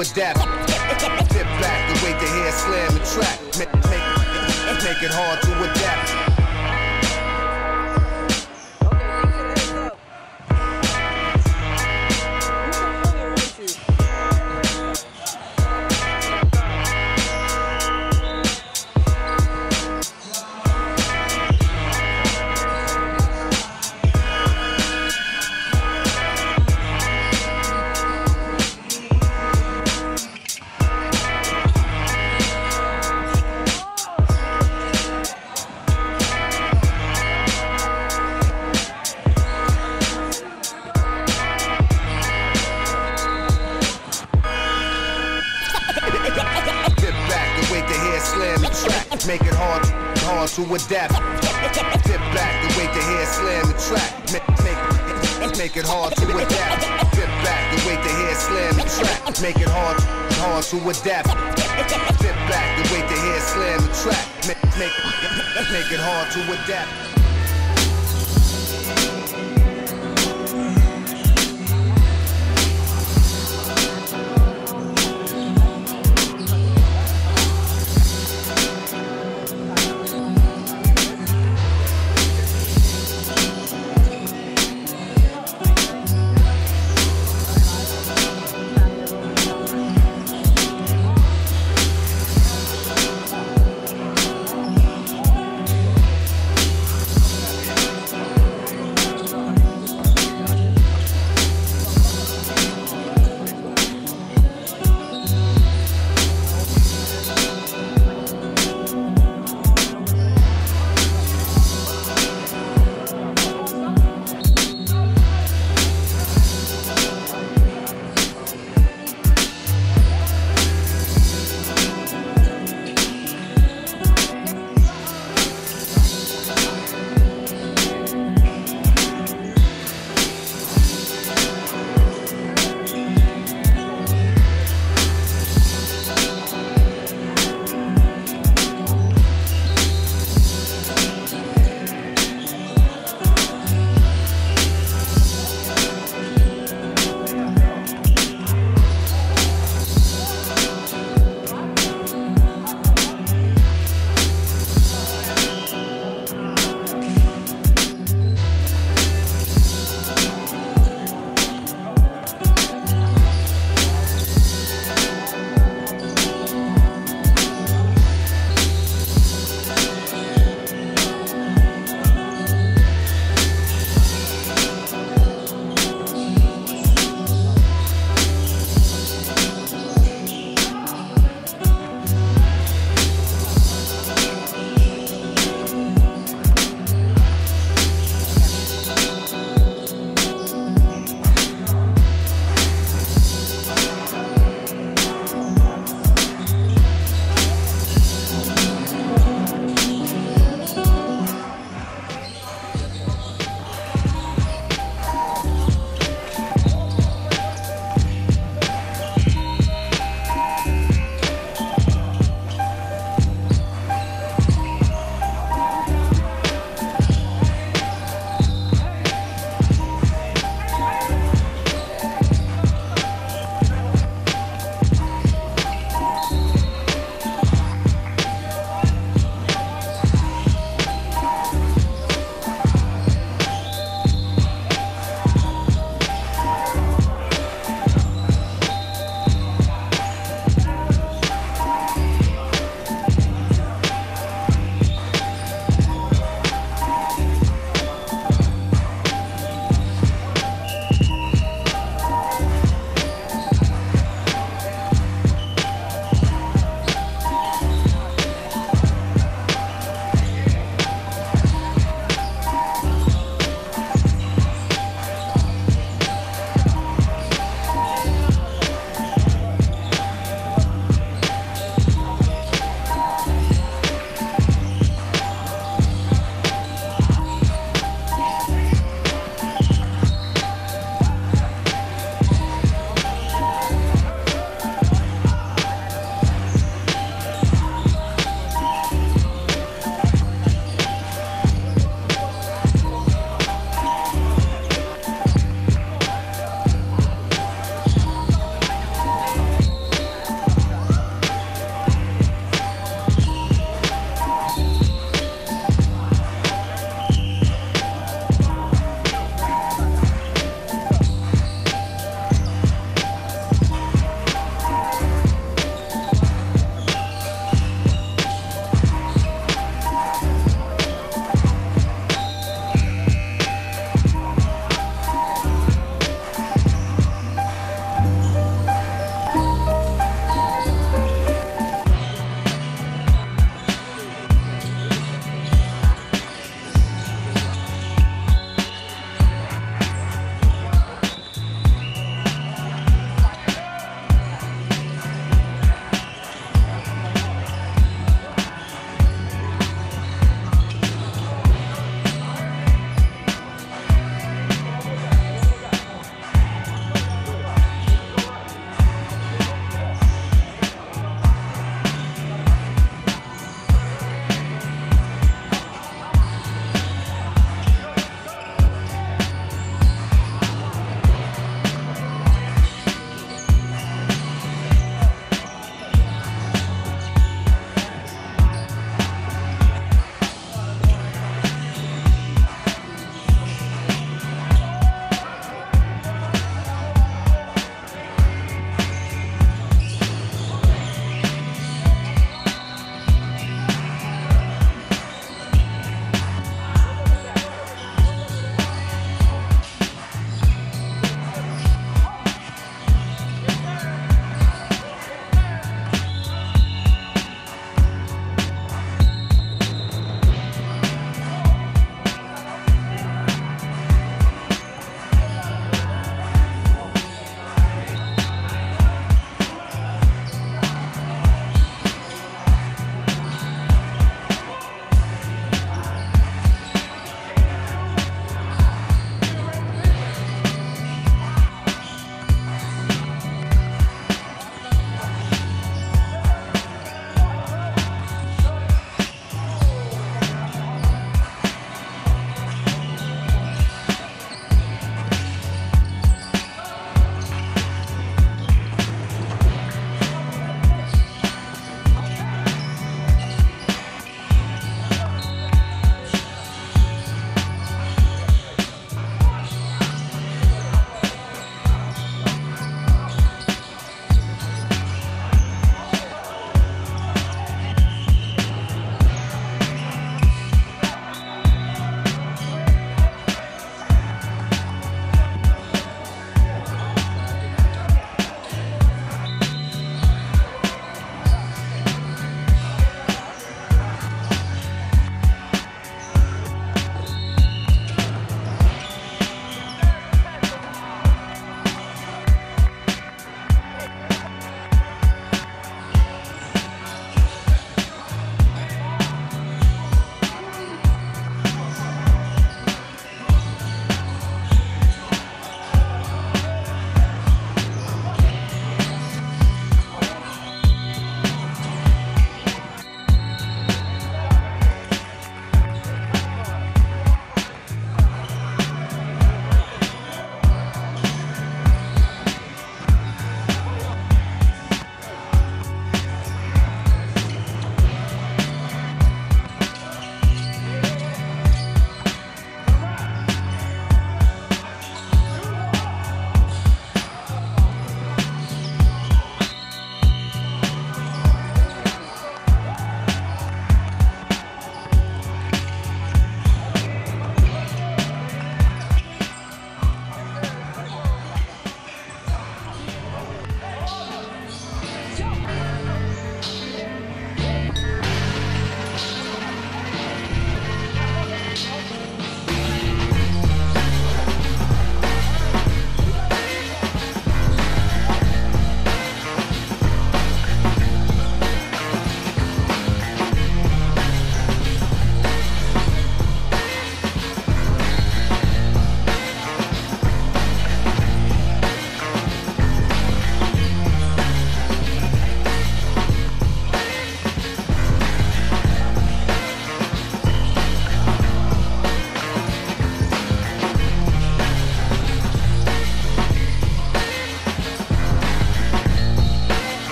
hard to adapt. Sit back and wait to hear slam the track. Make, make, make it hard to adapt. Sit back and wait to hear slam the track. Make it hard, hard to adapt. Sit back and wait to hear slam the track. Make, make, make it hard to adapt.